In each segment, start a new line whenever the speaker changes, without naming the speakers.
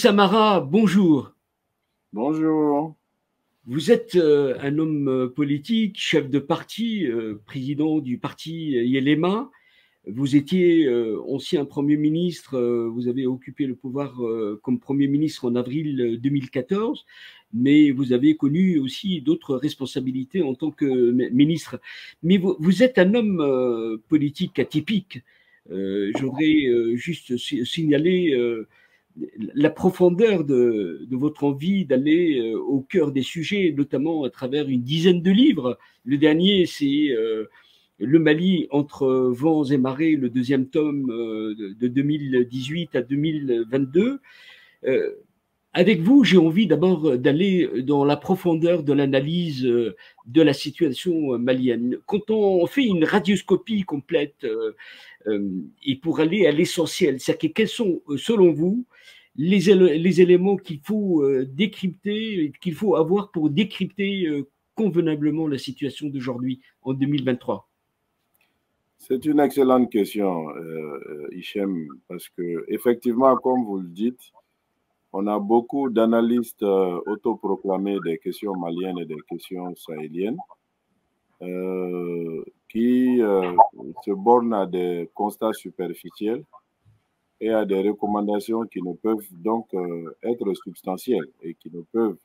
Moussamara, bonjour.
Bonjour.
Vous êtes euh, un homme euh, politique, chef de parti, euh, président du parti Yelema. Vous étiez ancien Premier ministre, vous avez occupé le pouvoir comme Premier ministre en avril 2014, mais vous avez connu aussi d'autres responsabilités en tant que ministre. Mais vous, vous êtes un homme politique atypique. Je voudrais juste signaler la profondeur de, votre envie d'aller euh, au cœur des sujets, notamment à travers une dizaine de livres. Le dernier, c'est euh, Le Mali entre vents et marées, le deuxième tome euh, de 2018 à 2022. Avec vous, j'ai envie d'abord d'aller dans la profondeur de l'analyse de la situation malienne. Quand on fait une radioscopie complète et pour aller à l'essentiel, c'est-à-dire quels sont, selon vous, les, éléments qu'il faut euh, décrypter, qu'il faut avoir pour décrypter euh, convenablement la situation d'aujourd'hui en 2023
C'est une excellente question, euh, Hichem, parce que effectivement, comme vous le dites, on a beaucoup d'analystes autoproclamés des questions maliennes et des questions sahéliennes qui se bornent à des constats superficiels et à des recommandations qui ne peuvent donc euh, être substantielles et qui ne peuvent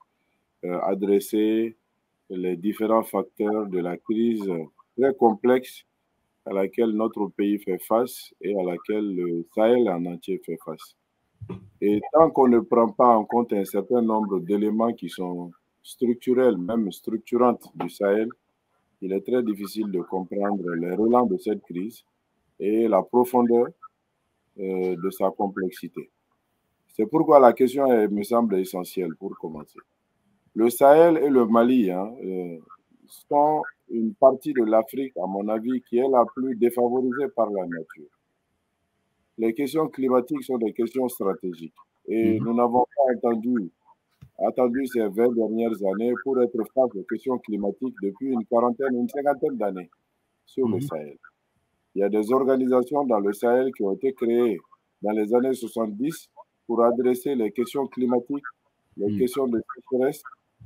euh, adresser les différents facteurs de la crise très complexe à laquelle notre pays fait face et à laquelle le Sahel en entier fait face. Et tant qu'on ne prend pas en compte un certain nombre d'éléments qui sont structurels, même structurantes du Sahel, il est très difficile de comprendre les relents de cette crise et la profondeur euh, de sa complexité. C'est pourquoi la question me semble essentielle pour commencer. Le Sahel et le Mali hein, euh, sont une partie de l'Afrique, à mon avis, qui est la plus défavorisée par la nature. Les questions climatiques sont des questions stratégiques et mhm. nous n'avons pas attendu, attendu ces 20 dernières années pour être face aux questions climatiques depuis une quarantaine, une cinquantaine d'années sur le mhm. Sahel. Il y a des organisations dans le Sahel qui ont été créées dans les années 70 pour adresser les questions climatiques, les hmm. questions de sécheresse,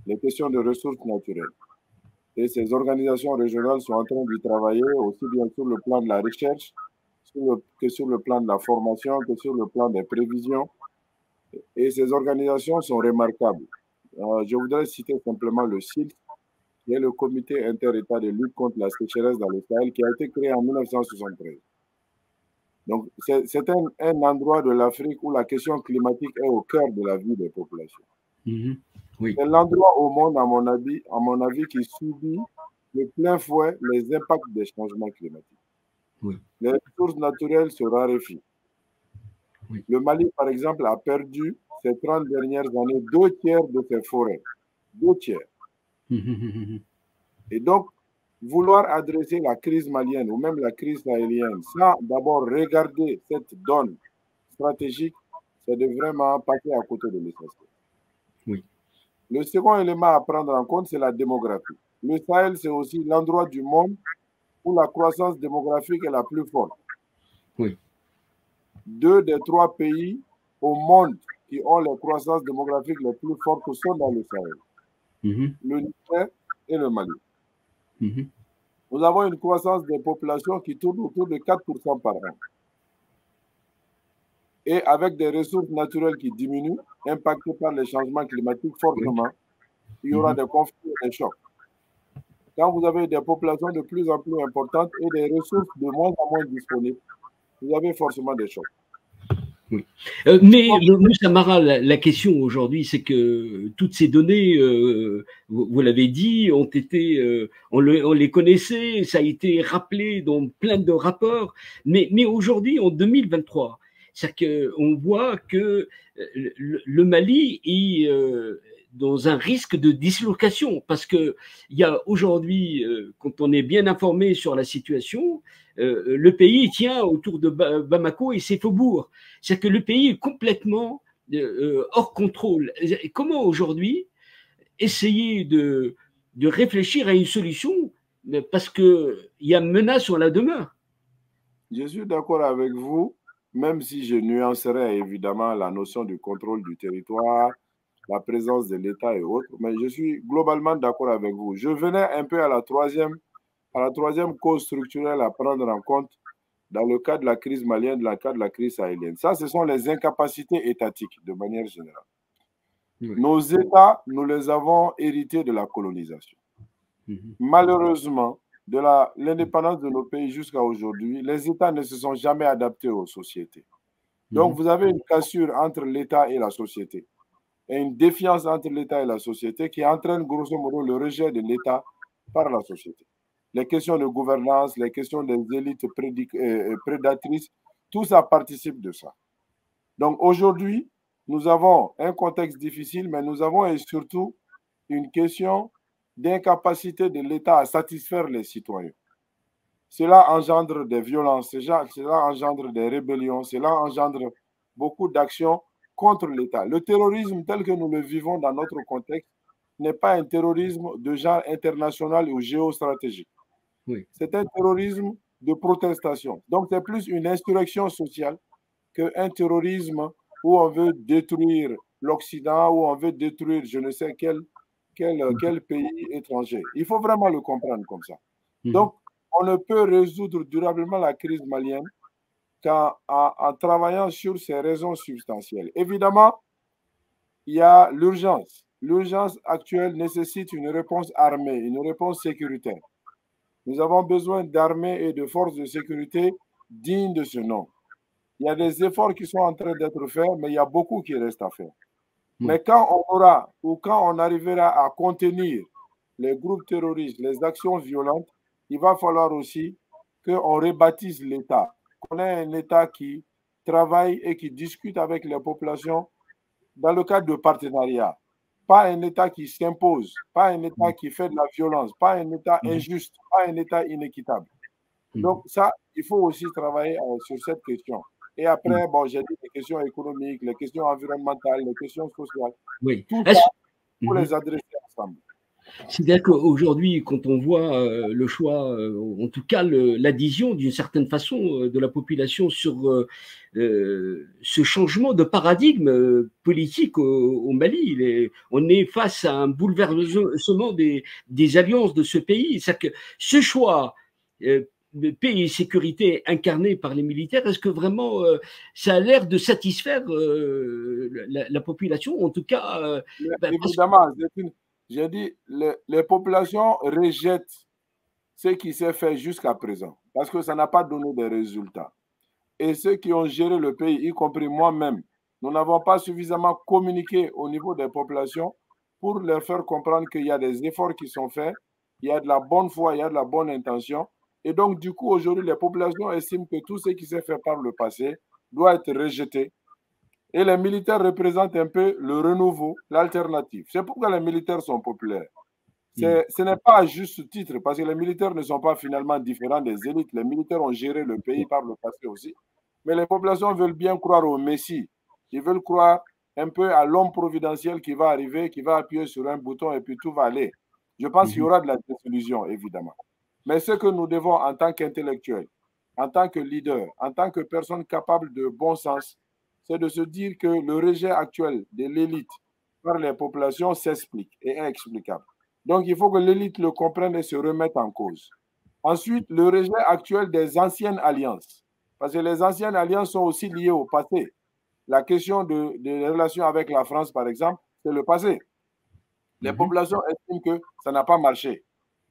les questions de ressources naturelles. Et ces organisations régionales sont en train de travailler aussi bien sur le plan de la recherche que sur le plan de la formation, que sur le plan des prévisions. Et ces organisations sont remarquables. Euh, je voudrais citer simplement le CILT, qui est le comité inter-État de lutte contre la sécheresse dans le Sahel, qui a été créé en 1973. Donc, c'est un, endroit de l'Afrique où la question climatique est au cœur de la vie des populations. Mhm. oui. C'est l'endroit au monde, à mon, avis, à mon avis, qui subit de plein fouet les impacts des changements climatiques. Oui. Les ressources naturelles se raréfient. Oui. Le Mali, par exemple, a perdu ces 30 dernières années deux tiers de ses forêts. Deux tiers. Et donc, vouloir adresser la crise malienne ou même la crise sahélienne sans d'abord regarder cette donne stratégique, c'est de vraiment passer à côté de l'essentiel. Oui. Le second élément à prendre en compte, c'est la démographie. Le Sahel, c'est aussi l'endroit du monde où la croissance démographique est la plus forte. Oui. Deux des trois pays au monde qui ont les croissances démographiques les plus fortes sont dans le Sahel. Mhm. Le Niger et le Mali. Mhm. Nous avons une croissance des populations qui tourne autour de 4% par an. Et avec des ressources naturelles qui diminuent, impactées par les changements climatiques fortement, il y aura mhm. des conflits et des chocs. Quand vous avez des populations de plus en plus importantes et des ressources de moins en moins disponibles, vous avez forcément des chocs.
Euh, mais Moussa la, question aujourd'hui, c'est que toutes ces données, euh, vous, l'avez dit, ont été, euh, on, les connaissait, ça a été rappelé dans plein de rapports, mais, mais aujourd'hui, en 2023, c'est qu'on voit que le, Mali est dans un risque de dislocation. Parce que il y a aujourd'hui, quand on est bien informé sur la situation, euh, le pays tient autour de Bamako et ses faubourgs. C'est que le pays est complètement euh, euh, hors contrôle. comment aujourd'hui essayer de, de réfléchir à une solution parce qu'il y a menace sur la demeure?
Je suis d'accord avec vous même si je nuancerais évidemment la notion du contrôle du territoire, la présence de l'État et autres, mais je suis globalement d'accord avec vous. Je venais un peu à la troisième, à la troisième cause structurelle à prendre en compte dans le cas de la crise malienne, dans le cas de la crise sahélienne. Ça, ce sont les incapacités étatiques de manière générale. Nos États, nous les avons hérités de la colonisation. Mhm. Malheureusement, de l'indépendance de nos pays jusqu'à aujourd'hui, les États ne se sont jamais adaptés aux sociétés. Donc, mhm. vous avez une cassure entre l'État et la société, et une défiance entre l'État et la société qui entraîne grosso modo le rejet de l'État par la société. Les questions de gouvernance, les questions des élites euh, euh, prédatrices, tout ça participe de ça. Donc aujourd'hui, nous avons un contexte difficile, mais nous avons et surtout une question d'incapacité de l'État à satisfaire les citoyens. Cela engendre des violences, cela engendre des rébellions, cela engendre beaucoup d'actions contre l'État. Le terrorisme tel que nous le vivons dans notre contexte n'est pas un terrorisme de genre international ou géostratégique. Oui. C'est un terrorisme de protestation. Donc c'est plus une insurrection sociale qu'un terrorisme où on veut détruire l'Occident, où on veut détruire je ne sais quel Mhm. quel, pays étranger. Il faut vraiment le comprendre comme ça. Mhm. Donc, on ne peut résoudre durablement la crise malienne qu'en en, travaillant sur ses raisons substantielles. Évidemment, il y a l'urgence. L'urgence actuelle nécessite une réponse armée, une réponse sécuritaire. Nous avons besoin d'armées et de forces de sécurité dignes de ce nom. Il y a des efforts qui sont en train d'être faits, mais il y a beaucoup qui reste à faire. Hmm. Mais quand on aura ou quand on arrivera à contenir les groupes terroristes, les actions violentes, il va falloir aussi qu'on rebaptise l'État, qu'on ait un État qui travaille et qui discute avec les populations dans le cadre de partenariat. Pas un État qui s'impose, pas un État hmm. qui fait de la violence, pas un État hmm. injuste, pas un État inéquitable. Donc ça, il faut aussi travailler euh, sur cette question. Et après, bon, j'ai dit les questions économiques, les questions environnementales, les questions sociales. Oui. Tout ça, pour les mhm. adresser ensemble.
C'est-à-dire qu'aujourd'hui, quand on voit euh, le choix, euh, en tout cas l'adhésion d'une certaine façon euh, de la population sur ce changement de paradigme politique au, Mali, on est face à un bouleversement des, des alliances de ce pays. C'est-à-dire que ce choix paix et sécurité incarnée par les militaires, est-ce que vraiment euh, ça a l'air de satisfaire euh, la, population En tout cas.
Euh, ben, évidemment, j'ai dit, les, populations rejettent ce qui s'est fait jusqu'à présent parce que ça n'a pas donné de résultats. Et ceux qui ont géré le pays, y compris moi-même, nous n'avons pas suffisamment communiqué au niveau des populations pour leur faire comprendre qu'il y a des efforts qui sont faits, il y a de la bonne foi, il y a de la bonne intention et donc, du coup, aujourd'hui, les populations estiment que tout ce qui s'est fait par le passé doit être rejeté. Et les militaires représentent un peu le renouveau, l'alternative. C'est pourquoi les militaires sont populaires. Hmm. Ce n'est pas à juste titre, parce que les militaires ne sont pas finalement différents des élites. Les militaires ont géré le pays par le passé aussi. Mais les populations veulent bien croire au Messie. Ils veulent croire un peu à l'homme providentiel qui va arriver, qui va appuyer sur un bouton et puis tout va aller. Je pense qu'il y hmm. aura de la désillusion, évidemment. Mais ce que nous devons en tant qu'intellectuels, en tant que leaders, en tant que personnes capables de bon sens, c'est de se dire que le rejet actuel de l'élite par les populations s'explique et est explicable. Donc il faut que l'élite le comprenne et se remette en cause. Ensuite, le rejet actuel des anciennes alliances, parce que les anciennes alliances sont aussi liées au passé. La question de, des relations avec la France, par exemple, c'est le passé. Les mhm. populations estiment que ça n'a pas marché.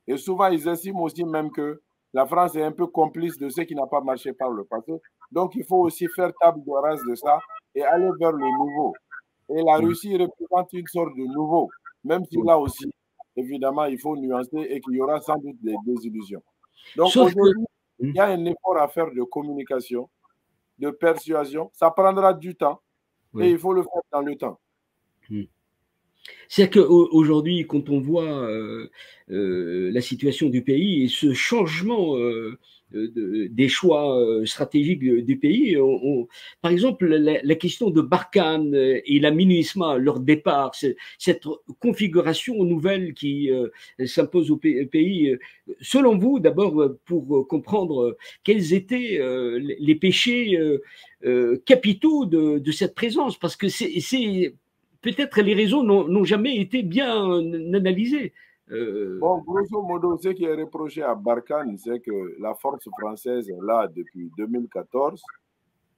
Et souvent, ils estiment aussi même que la France est un peu complice de ce qui n'a pas marché par le passé. Donc, il faut aussi faire table de rase de ça et aller vers le nouveau. Et la Russie représente une sorte de nouveau, même si là aussi, évidemment, il faut nuancer et qu'il y aura sans doute des désillusions. Donc, aujourd'hui, il y a un effort à faire de communication, de persuasion. Ça prendra du temps et il faut le faire dans le temps.
C'est-à-dire qu'aujourd'hui, quand on voit la situation du pays et ce changement des choix euh, stratégiques du pays. par exemple, la, question de Barkhane et la MINUSMA, leur départ, cette configuration nouvelle qui euh, s'impose au pays, selon vous, d'abord, pour comprendre quels étaient euh, les péchés capitaux de, cette présence, parce que c'est peut-être les raisons n'ont jamais été bien analysées.
Euh, bon, grosso modo, ce qui est reproché à Barkhane, c'est que la force française là depuis 2014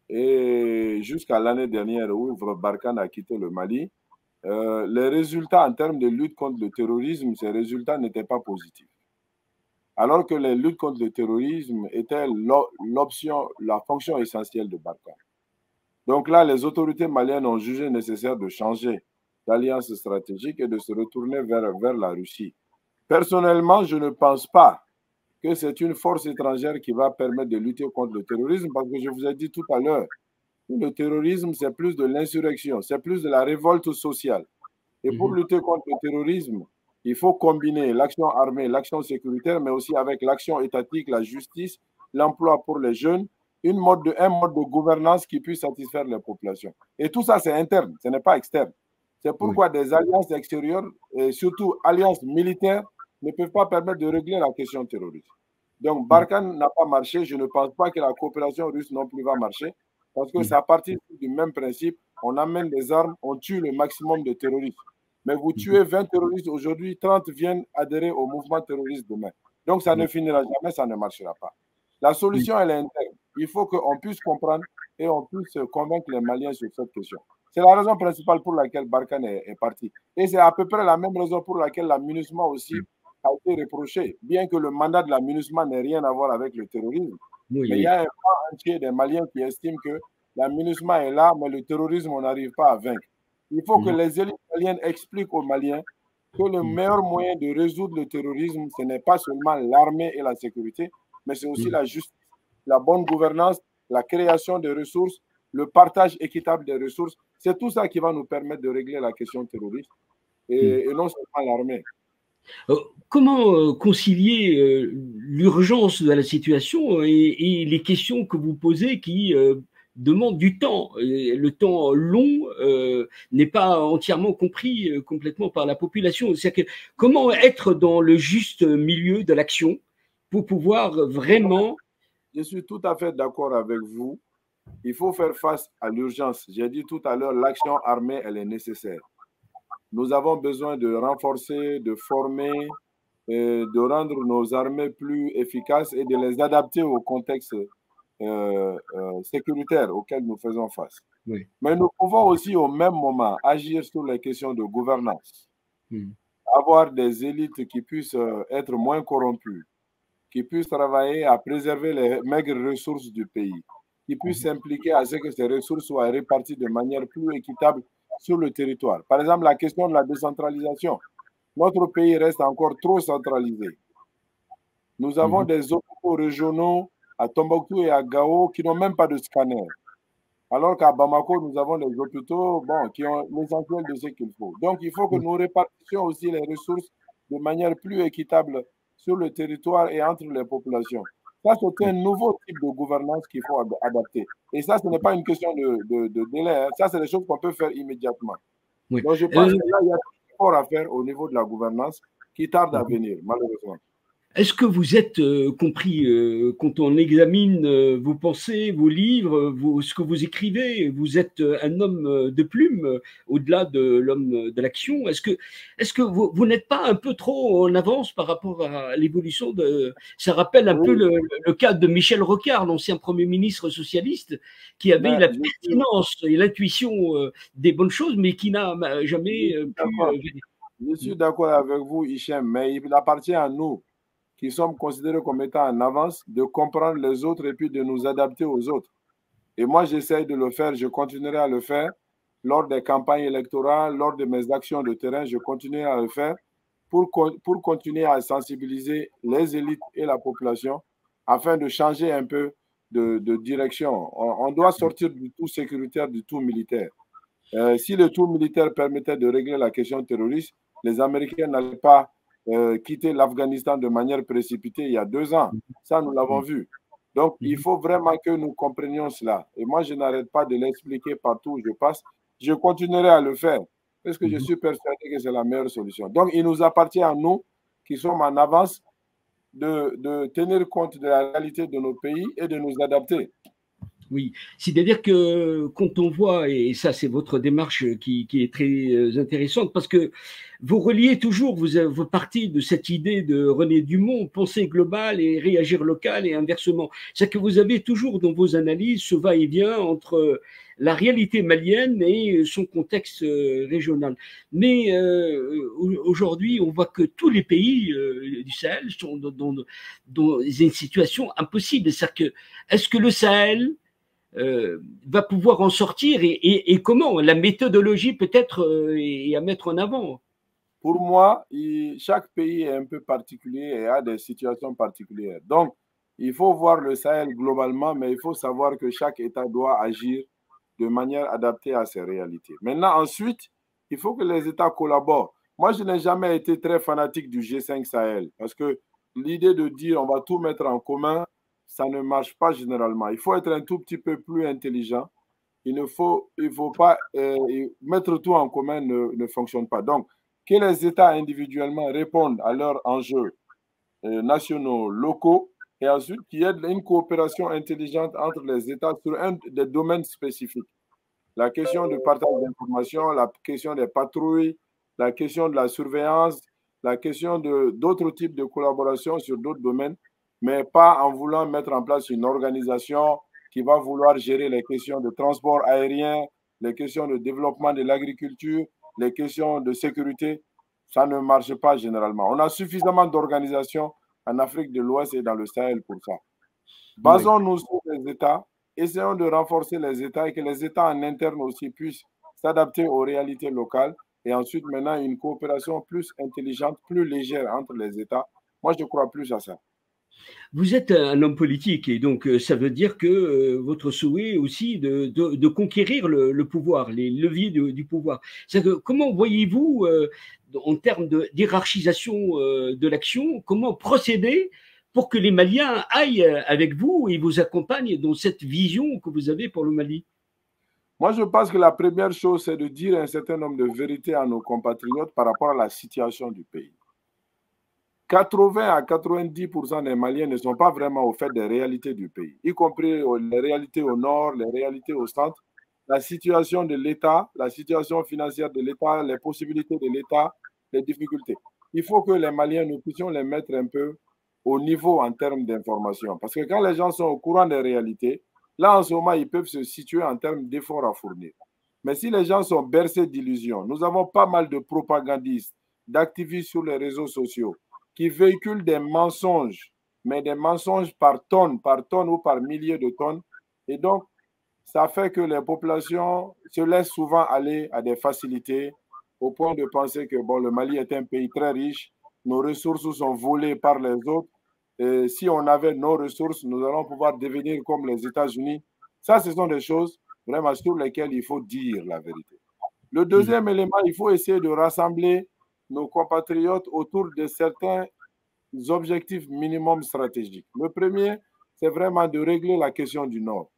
et jusqu'à l'année dernière où Barkhane a quitté le Mali. Euh, les résultats en termes de lutte contre le terrorisme, ces résultats n'étaient pas positifs. Alors que la lutte contre le terrorisme était l'option, la fonction essentielle de Barkhane. Donc là, les autorités maliennes ont jugé nécessaire de changer d'alliance stratégique et de se retourner vers, vers la Russie. Personnellement, je ne pense pas que c'est une force étrangère qui va permettre de lutter contre le terrorisme, parce que je vous ai dit tout à l'heure, le terrorisme, c'est plus de l'insurrection, c'est plus de la révolte sociale. Et pour mhm. lutter contre le terrorisme, il faut combiner l'action armée, l'action sécuritaire, mais aussi avec l'action étatique, la justice, l'emploi pour les jeunes, une mode de, un mode de gouvernance qui puisse satisfaire les populations. Et tout ça, c'est interne, ce n'est pas externe. C'est pourquoi des alliances extérieures, et surtout alliances militaires, ne peuvent pas permettre de régler la question terroriste. Donc, Barkhane n'a pas marché. Je ne pense pas que la coopération russe non plus va marcher, parce que c'est à partir du même principe. On amène des armes, on tue le maximum de terroristes. Mais vous tuez 20 terroristes aujourd'hui, 30 viennent adhérer au mouvement terroriste demain. Donc, ça ne finira jamais, ça ne marchera pas. La solution, elle est interne. Il faut qu'on puisse comprendre et on puisse convaincre les Maliens sur cette question. C'est la raison principale pour laquelle Barkhane est, parti. Et c'est à peu près la même raison pour laquelle la aussi a été reproché, bien que le mandat de la MINUSMA n'ait rien à voir avec le terrorisme. mais il y a un pan entier des Maliens qui estiment que la MINUSMA est là, mais le terrorisme, on n'arrive pas à vaincre. Il faut que les élites maliennes expliquent aux Maliens que le meilleur moyen de résoudre le terrorisme, ce n'est pas seulement l'armée et la sécurité, mais c'est aussi la justice, la bonne gouvernance, la création de ressources, le partage équitable des ressources. C'est tout ça qui va nous permettre de régler la question terroriste et, et non seulement l'armée.
Euh, comment euh, concilier euh, l'urgence de la situation et, les questions que vous posez qui demandent du temps Le temps long n'est pas entièrement compris complètement par la population. Que, comment être dans le juste milieu de l'action pour pouvoir vraiment...
Je suis tout à fait d'accord avec vous. Il faut faire face à l'urgence. J'ai dit tout à l'heure, l'action armée, elle est nécessaire. Nous avons besoin de renforcer, de former, de rendre nos armées plus efficaces et de les adapter au contexte euh, euh, sécuritaire auquel nous faisons face. Mais nous pouvons aussi au même moment agir sur les questions de gouvernance, hmm. avoir des élites qui puissent euh, être moins corrompues, qui puissent travailler à préserver les maigres ressources du pays, qui puissent hmm. s'impliquer à ce que ces ressources soient réparties de manière plus équitable sur le territoire. Par exemple, la question de la décentralisation. Notre pays reste encore trop centralisé. Nous avons mhm. des hôpitaux régionaux à Tombouctou et à Gao qui n'ont même pas de scanner. Alors qu'à Bamako, nous avons des hôpitaux bon, qui ont l'essentiel de ce qu'il faut. Donc, il faut que mhm. nous répartissions aussi les ressources de manière plus équitable sur le territoire et entre les populations. Ça, c'est un nouveau type de gouvernance qu'il faut adapter. Et ça, ce n'est pas une question de, de, délai. Hein. Ça, c'est des choses qu'on peut faire immédiatement. Donc, je pense euh, que là, il y a un effort à faire au niveau de la gouvernance qui tarde à mhm. venir, malheureusement.
Est-ce que vous êtes euh, compris euh, quand on examine euh, vos pensées, vos livres, ce que vous écrivez Vous êtes un homme de plume au-delà de l'homme de l'action? Est-ce que, est-ce que vous, vous n'êtes pas un peu trop en avance par rapport à l'évolution de Ça rappelle un peu le, cas de Michel Rocard, l'ancien premier ministre socialiste, qui avait la pertinence et l'intuition des bonnes choses, mais qui n'a jamais pu.
Je suis d'accord avec vous, Hichem, mais il appartient à nous qui sommes considérés comme étant en avance, de comprendre les autres et puis de nous adapter aux autres. Et moi, j'essaie de le faire, je continuerai à le faire lors des campagnes électorales, lors de mes actions de terrain, je continuerai à le faire pour, pour continuer à sensibiliser les élites et la population afin de changer un peu de, direction. On, doit sortir du tout sécuritaire, du tout militaire. Euh, si le tour militaire permettait de régler la question terroriste, les Américains n'allaient pas euh, quitter l'Afghanistan de manière précipitée il y a deux ans. Ça, nous l'avons vu. Donc, il faut vraiment que nous comprenions cela. Et moi, je n'arrête pas de l'expliquer partout où je passe. Je continuerai à le faire parce que je mhm. suis persuadé que c'est la meilleure solution. Donc, il nous appartient à nous qui sommes en avance de, de tenir compte de la réalité de nos pays et de nous adapter.
Oui, c'est-à-dire que quand on voit, et ça c'est votre démarche qui, est très euh, intéressante, parce que vous reliez toujours, vous, vous partez de cette idée de René Dumont, penser global et réagir local et inversement. C'est que vous avez toujours dans vos analyses ce va-et-vient entre la réalité malienne et son contexte euh, régional. Mais euh, aujourd'hui, on voit que tous les pays du Sahel sont dans, dans, une situation impossible. C'est-à-dire que, est-ce que le Sahel euh, va pouvoir en sortir et, comment? La méthodologie peut-être euh, est à mettre en avant.
Pour moi, chaque pays est un peu particulier et a des situations particulières. Donc, il faut voir le Sahel globalement, mais il faut savoir que chaque État doit agir de manière adaptée à ses réalités. Maintenant, ensuite, il faut que les États collaborent. Moi, je n'ai jamais été très fanatique du G5 Sahel parce que l'idée de dire on va tout mettre en commun, ça ne marche pas généralement. Il faut être un tout petit peu plus intelligent. Il ne faut, il faut pas euh, mettre tout en commun ne, ne, fonctionne pas. Donc, que les États individuellement répondent à leurs enjeux euh, nationaux, locaux, et ensuite qu'il y ait une coopération intelligente entre les États sur un des domaines spécifiques. La question du partage d'informations, la question des patrouilles, la question de la surveillance, la question d'autres types de collaboration sur d'autres domaines mais pas en voulant mettre en place une organisation qui va vouloir gérer les questions de transport aérien, les questions de développement de l'agriculture, les questions de sécurité. Ça ne marche pas généralement. On a suffisamment d'organisations en Afrique de l'Ouest et dans le Sahel pour ça. Basons-nous sur les États, essayons de renforcer les États et que les États en interne aussi puissent s'adapter aux réalités locales et ensuite maintenant une coopération plus intelligente, plus légère entre les États. Moi, je crois plus à ça.
Vous êtes un homme politique et donc euh, ça veut dire que euh, votre souhait aussi de, conquérir le, pouvoir, les leviers du pouvoir. Comment voyez-vous, euh, en termes d'hierarchisation de l'action, comment procéder pour que les Maliens aillent avec vous et vous accompagnent dans cette vision que vous avez pour le Mali?
Moi, je pense que la première chose, c'est de dire un certain nombre de vérités à nos compatriotes par rapport à la situation du pays. 80 à 90% des Maliens ne sont pas vraiment au fait des réalités du pays, y compris les réalités au nord, les réalités au centre, la situation de l'État, la situation financière de l'État, les possibilités de l'État, les difficultés. Il faut que les Maliens, nous puissions les mettre un peu au niveau en termes d'information. Parce que quand les gens sont au courant des réalités, là, en ce moment, ils peuvent se situer en termes d'efforts à fournir. Mais si les gens sont bercés d'illusions, nous avons pas mal de propagandistes, d'activistes sur les réseaux sociaux, qui véhiculent des mensonges, mais des mensonges par tonnes, par tonnes ou par milliers de tonnes. Et donc, ça fait que les populations se laissent souvent aller à des facilités au point de penser que bon, le Mali est un pays très riche, nos ressources sont volées par les autres. Et si on avait nos ressources, nous allons pouvoir devenir comme les États-Unis. Ça, ce sont des choses vraiment sur lesquelles il faut dire la vérité. Le deuxième élément, il faut essayer de rassembler nos compatriotes autour de certains objectifs minimums stratégiques. Le premier, c'est vraiment de régler la question du Nord.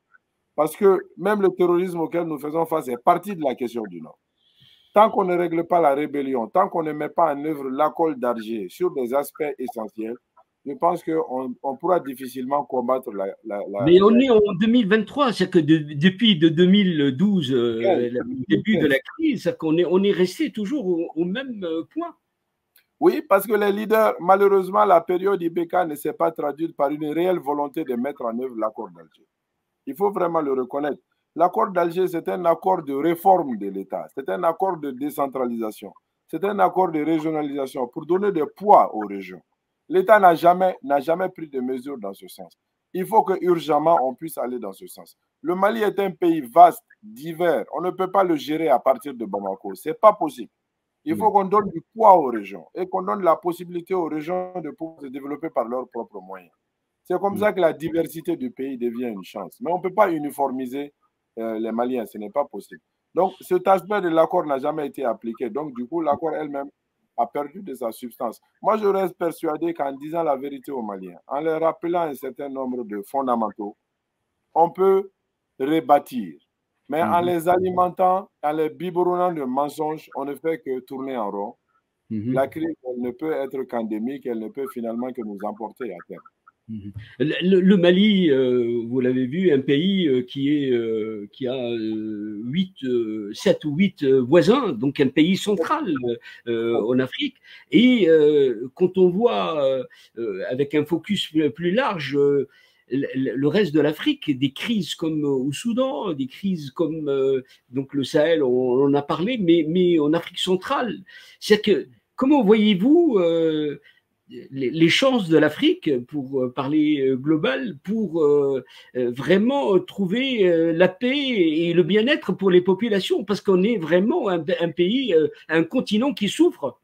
Parce que même le terrorisme auquel nous faisons face est partie de la question du Nord. Tant qu'on ne règle pas la rébellion, tant qu'on ne met pas en œuvre l'accord d'Alger sur des aspects essentiels, je pense qu'on on pourra difficilement combattre la,
Mais on est en 2023, c'est que depuis de 2012, euh, le début de la crise, qu'on est, on est resté toujours au, même euh, point.
Oui, parce que les leaders, malheureusement, la période IBK ne s'est pas traduite par une réelle volonté de mettre en œuvre l'accord d'Alger. Il faut vraiment le reconnaître. L'accord d'Alger, c'est un accord de réforme de l'État, c'est un accord de décentralisation, c'est un accord de régionalisation pour donner du poids aux régions. L'État n'a jamais, jamais pris de mesures dans ce sens. Il faut que urgemment on puisse aller dans ce sens. Le Mali est un pays vaste, divers. On ne peut pas le gérer à partir de Bamako. Ce n'est pas possible. Il faut qu'on donne du poids aux régions et qu'on donne la possibilité aux régions de pouvoir se développer par leurs propres moyens. C'est comme ça que la diversité du pays devient une chance. Mais on ne peut pas uniformiser euh, les Maliens, ce n'est pas possible. Donc, cet aspect de l'accord n'a jamais été appliqué. Donc, du coup, l'accord elle-même a perdu de sa substance. Moi, je reste persuadé qu'en disant la vérité aux Maliens, en leur rappelant un certain nombre de fondamentaux, on peut rebâtir. Mais en mhm. les alimentant, en les biberonnant de mensonges, on ne fait que tourner en rond. Mhm. La crise, elle ne peut être qu'endémique, elle ne peut finalement que nous emporter à terre.
Mhm. Le, Mali, euh, vous l'avez vu, un pays euh, qui, est, euh, qui a 8, 7 ou 8 voisins, donc un pays central en Afrique. Et quand on voit, avec un focus plus large, le reste de l'Afrique, des crises comme au Soudan, des crises comme donc le Sahel, on, en a parlé, mais, mais en Afrique centrale. C'est que comment voyez-vous les, chances de l'Afrique, pour euh, parler euh, global, pour euh, vraiment trouver la paix et le bien-être pour les populations, parce qu'on est vraiment un, pays, un continent qui souffre.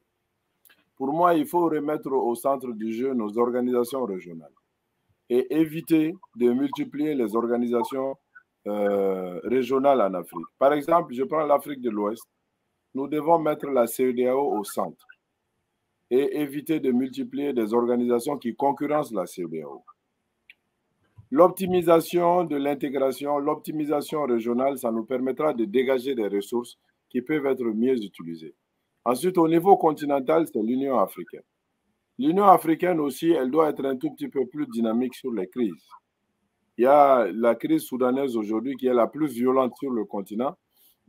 Pour moi, il faut remettre au centre du jeu nos organisations régionales et éviter de multiplier les organisations régionales en Afrique. Par exemple, je prends l'Afrique de l'Ouest. Nous devons mettre la CEDAO au centre et éviter de multiplier des organisations qui concurrencent la CEDEAO. L'optimisation de l'intégration, l'optimisation régionale, ça nous permettra de dégager des ressources qui peuvent être mieux utilisées. Ensuite, au niveau continental, c'est l'Union africaine. L'Union africaine aussi, elle doit être un tout petit peu plus dynamique sur les crises. Il y a la crise soudanaise aujourd'hui qui est la plus violente sur le continent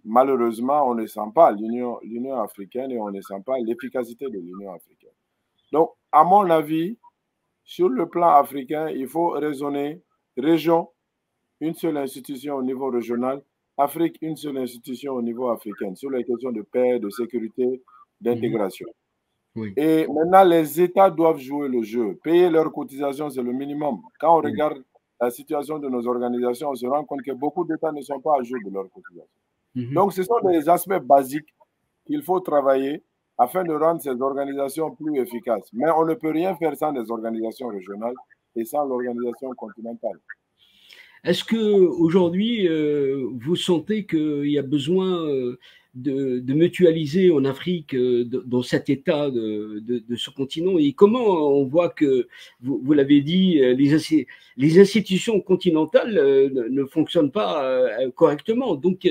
malheureusement, on ne sent pas l'Union africaine et on ne sent pas l'efficacité de l'Union africaine. Donc, à mon avis, sur le plan africain, il faut raisonner région, une seule institution au niveau régional, Afrique, une seule institution au niveau africain, sur les questions de paix, de sécurité, d'intégration. Et maintenant, les États doivent jouer le jeu. Payer leurs cotisations, c'est le minimum. Quand on regarde la situation de nos organisations, on se rend compte que beaucoup d'États ne sont pas à jour de leurs cotisations. Mhm. Donc, ce sont des aspects basiques qu'il faut travailler afin de rendre ces organisations plus efficaces. Mais on ne peut rien faire sans des organisations régionales et sans l'organisation continentale.
Est-ce que aujourd'hui euh, vous sentez qu'il y a besoin euh, de, mutualiser en Afrique euh, dans cet état de, ce continent? Et comment on voit que vous, l'avez dit les, les institutions continentales ne fonctionnent pas correctement? Donc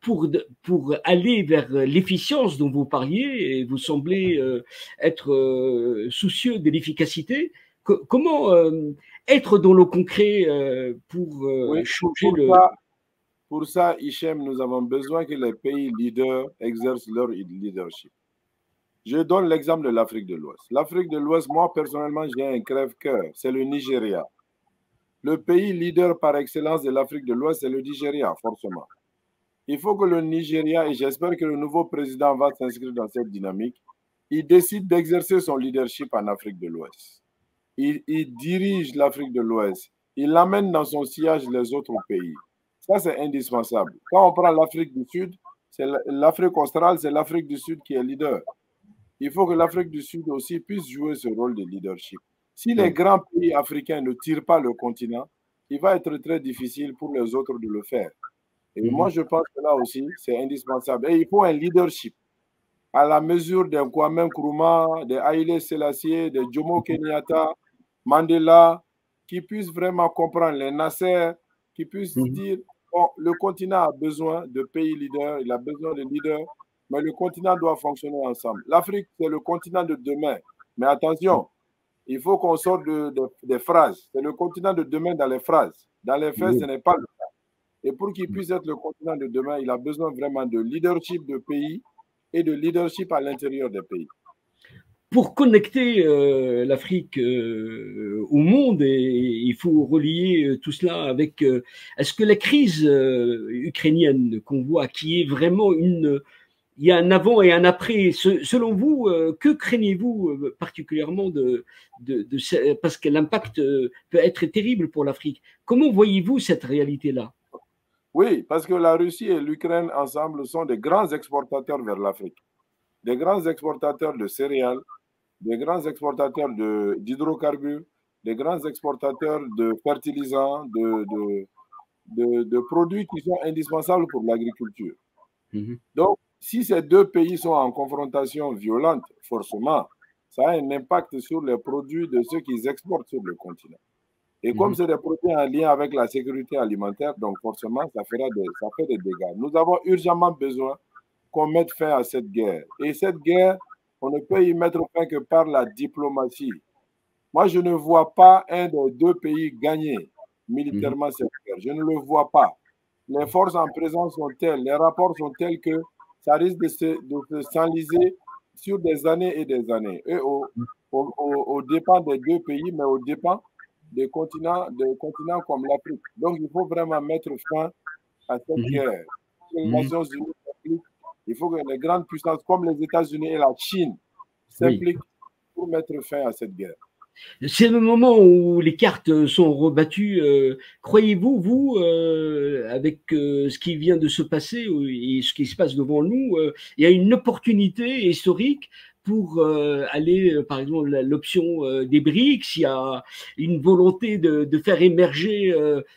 pour, pour aller vers l'efficience dont vous parliez, et vous semblez euh, être euh, soucieux de l'efficacité, comment euh, être dans le concret pour changer le...
pour ça, Hichem, nous avons besoin que les pays leaders exercent leur leadership. Je donne l'exemple de l'Afrique de l'Ouest. L'Afrique de l'Ouest, moi personnellement, j'ai un crève-cœur, c'est le Nigeria. Le pays leader par excellence de l'Afrique de l'Ouest, c'est le Nigeria, forcément. Il faut que le Nigeria, et j'espère que le nouveau président va s'inscrire dans cette dynamique, il décide d'exercer son leadership en Afrique de l'Ouest. Il, dirige l'Afrique de l'Ouest. Il amène dans son sillage les autres pays. Ça, c'est indispensable. Quand on prend l'Afrique du Sud, c'est l'Afrique australe, c'est l'Afrique du Sud qui est leader. Il faut que l'Afrique du Sud aussi puisse jouer ce rôle de leadership. Si les grands pays africains ne tirent pas le continent, il va être très difficile pour les autres de le faire. Et moi, mhm. je pense que là aussi, c'est indispensable. Et il faut un leadership à la mesure d'un Kwame Nkrumah, de Haile Selassie, de Jomo Kenyatta, Mandela, qui puissent vraiment comprendre les Nasser, qui puissent mhm. dire bon, le continent a besoin de pays leaders, il a besoin de leaders, mais le continent doit fonctionner ensemble. L'Afrique, c'est le continent de demain. Mais attention, il faut qu'on sorte de, des phrases. C'est le continent de demain dans les phrases. Dans les faits, ce n'est pas le et pour qu'il puisse être le continent de demain, il a besoin vraiment de leadership de pays et de leadership à l'intérieur des pays.
Pour connecter euh, l'Afrique euh, au monde, et, il faut relier euh, tout cela avec. Est-ce que la crise ukrainienne qu'on voit, qui est vraiment une, il y a un avant et un après. selon vous, que craignez-vous particulièrement de, de, de, parce que l'impact peut être terrible pour l'Afrique. Comment voyez-vous cette réalité-là?
Oui, parce que la Russie et l'Ukraine ensemble sont des grands exportateurs vers l'Afrique. Des grands exportateurs de céréales, des grands exportateurs d'hydrocarbures, des grands exportateurs de fertilisants, de, de, produits qui sont indispensables pour l'agriculture. Mhm. Donc, si ces deux pays sont en confrontation violente, forcément, ça a un impact sur les produits de ceux qui exportent sur le continent. Et comme mhm. c'est des produits en lien avec la sécurité alimentaire, donc forcément, ça, fera des, ça fait des dégâts. Nous avons urgemment besoin qu'on mette fin à cette guerre. Et cette guerre, on ne peut y mettre fin que par la diplomatie. Moi, je ne vois pas un des deux pays gagner militairement mhm. cette guerre. Je ne le vois pas. Les forces en présence sont telles, les rapports sont tels que ça risque de se, s'enliser sur des années et des années. Et au, au, au, dépend des deux pays, mais au dépend des continents, des continents comme l'Afrique. Donc, il faut vraiment mettre fin à cette mhm. guerre. Les mhm. Nations Unies il faut que les grandes puissances comme les États-Unis et la Chine s'impliquent pour mettre fin à cette guerre.
C'est le moment où les cartes sont rebattues. Euh, croyez-vous, vous, euh, avec euh, ce qui vient de se passer et ce qui se passe devant nous, il y a une opportunité historique pour aller, par exemple, l'option des BRICS, il y a une volonté de, faire émerger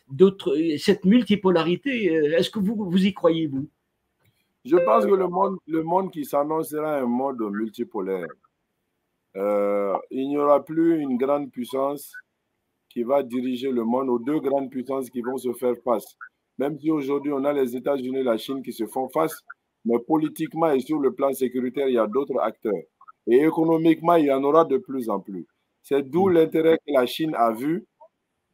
d'autres, cette multipolarité. Est-ce que vous, vous y croyez, vous?
Je pense que le monde, le monde qui s'annonce sera un monde multipolaire. Euh, il n'y aura plus une grande puissance qui va diriger le monde aux deux grandes puissances qui vont se faire face. Même si aujourd'hui on a les États-Unis et la Chine qui se font face, mais politiquement et sur le plan sécuritaire, il y a d'autres acteurs. Et économiquement, il y en aura de plus en plus. C'est d'où mm. l'intérêt que la Chine a vu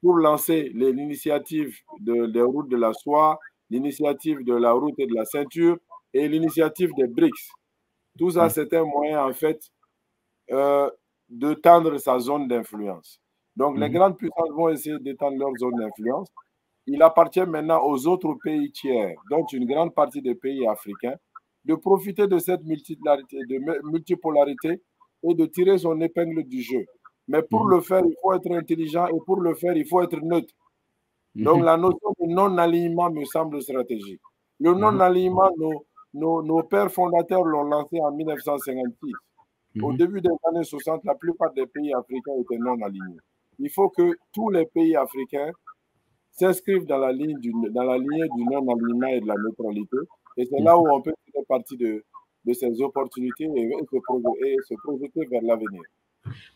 pour lancer l'initiative de, des routes de la soie, l'initiative de la route et de la ceinture et l'initiative des BRICS. Tout ça, mm. c'est un moyen, en fait, euh, de tendre sa zone d'influence. Donc, les mhm. grandes puissances vont essayer d'étendre leur zone d'influence. Il appartient maintenant aux autres pays tiers, dont une grande partie des pays africains, de profiter de cette multipolarité, de multipolarité et de tirer son épingle du jeu. Mais pour mhm. le faire, il faut être intelligent et pour le faire, il faut être neutre. Donc, mhm. la notion de non-alignement me semble stratégique. Le non-alignement, nos, nos, nos, pères fondateurs l'ont lancé en 1956. Au mhm. début des années 60, la plupart des pays africains étaient non alignés. Il faut que tous les pays africains s'inscrivent dans la ligne du, dans la ligne du non-alignement et de la neutralité. Et c'est là où on peut faire partie de, de ces opportunités et, se, projeter vers l'avenir.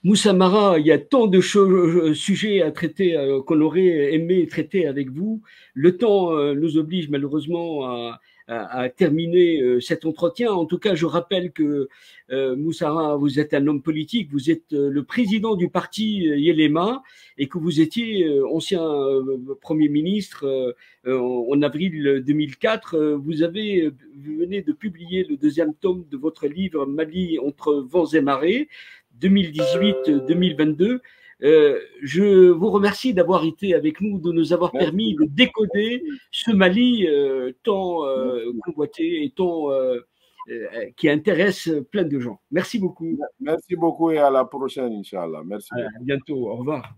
Moussa Mara, il y a tant de euh, sujets à traiter euh, qu'on aurait aimé traiter avec vous. Le temps euh, nous oblige malheureusement à, à, terminer euh, cet entretien. En tout cas, je rappelle que euh, Moussara, vous êtes un homme politique, vous êtes euh, le président du parti Yelema et que vous étiez ancien Premier ministre en avril 2004. Vous avez vous venez de publier le deuxième tome de votre livre Mali entre vents et marées 2018-2022. Euh, je vous remercie d'avoir été avec nous, de nous avoir permis de décoder ce Mali euh, tant euh, convoité et tant qui intéresse plein de gens. Merci beaucoup.
Merci beaucoup et à la prochaine, Inch'Allah. Merci.
À bientôt. Au revoir.